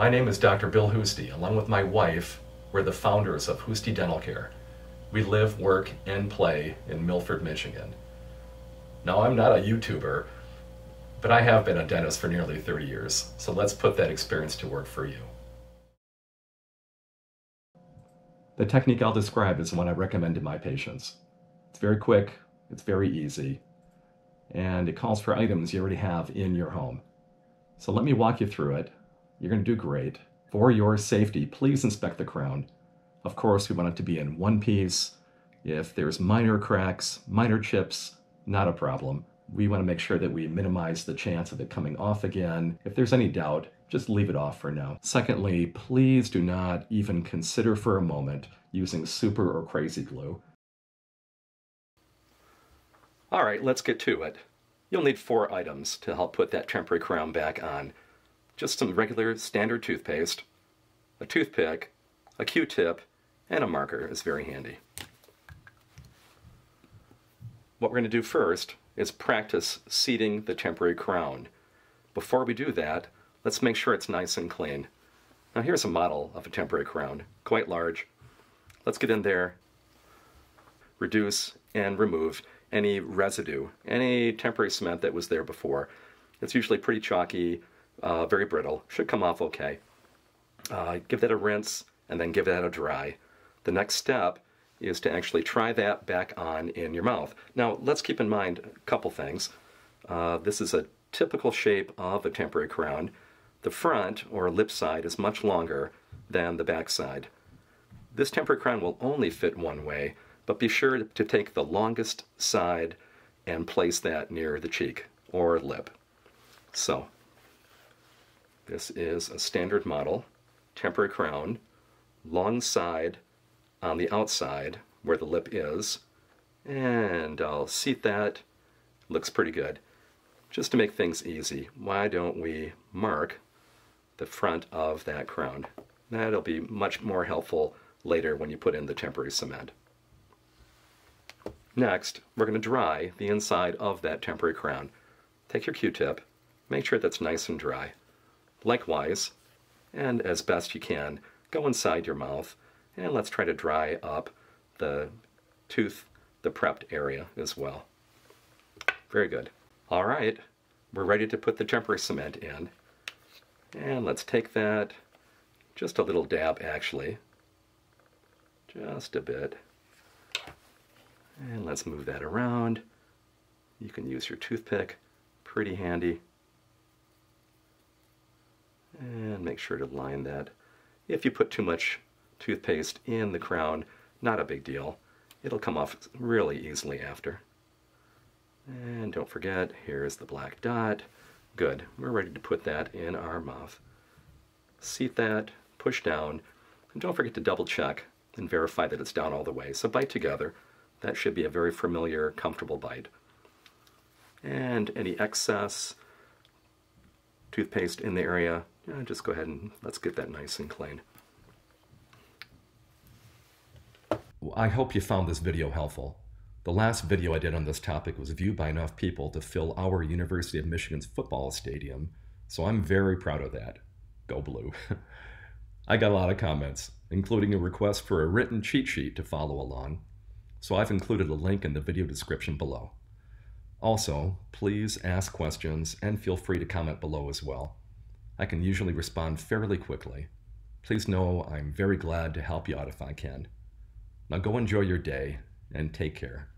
My name is Dr. Bill Huszti. Along with my wife, we're the founders of Huszti Dental Care. We live, work, and play in Milford, Michigan. Now, I'm not a YouTuber, but I have been a dentist for nearly 30 years, so let's put that experience to work for you. The technique I'll describe is the one I recommend to my patients. It's very quick, it's very easy, and it calls for items you already have in your home. So let me walk you through it. You're going to do great. For your safety, please inspect the crown. Of course, we want it to be in one piece. If there's minor cracks, minor chips, not a problem. We want to make sure that we minimize the chance of it coming off again. If there's any doubt, just leave it off for now. Secondly, please do not even consider for a moment using super or crazy glue. All right, let's get to it. You'll need four items to help put that temporary crown back on. Just some regular standard toothpaste, a toothpick, a Q-tip, and a marker is very handy. What we're going to do first is practice seating the temporary crown. Before we do that, let's make sure it's nice and clean. Now here's a model of a temporary crown, quite large. Let's get in there, reduce and remove any residue, any temporary cement that was there before. It's usually pretty chalky, uh, very brittle, should come off okay. Uh, give that a rinse and then give that a dry. The next step is to actually try that back on in your mouth. Now let's keep in mind a couple things. Uh, this is a typical shape of a temporary crown. The front or lip side is much longer than the back side. This temporary crown will only fit one way, but be sure to take the longest side and place that near the cheek or lip. So, this is a standard model, temporary crown, long side on the outside where the lip is, and I'll seat that. Looks pretty good. Just to make things easy, why don't we mark the front of that crown? That'll be much more helpful later when you put in the temporary cement. Next, we're going to dry the inside of that temporary crown. Take your Q-tip, make sure that's nice and dry. Likewise, and as best you can, go inside your mouth and let's try to dry up the tooth, the prepped area as well. Very good. All right, we're ready to put the temporary cement in. And let's take that, just a little dab actually, just a bit. And let's move that around. You can use your toothpick, pretty handy. And make sure to line that. If you put too much toothpaste in the crown, not a big deal. It'll come off really easily after. And don't forget, here's the black dot. Good, we're ready to put that in our mouth. Seat that, push down, and don't forget to double check and verify that it's down all the way. So bite together. That should be a very familiar, comfortable bite. And any excess toothpaste in the area, yeah, just go ahead and let's get that nice and clean. I hope you found this video helpful. The last video I did on this topic was viewed by enough people to fill our University of Michigan's football stadium, so I'm very proud of that. Go Blue. I got a lot of comments, including a request for a written cheat sheet to follow along so I've included a link in the video description below. Also, please ask questions and feel free to comment below as well. I can usually respond fairly quickly. Please know I'm very glad to help you out if I can. Now go enjoy your day and take care.